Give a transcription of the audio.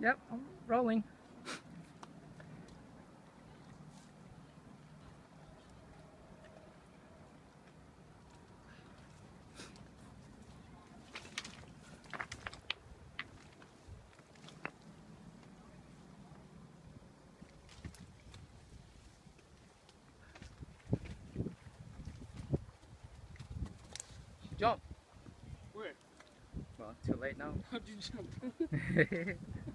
Yep, I'm rolling. Jump. Where? Well, too late now. How'd you jump?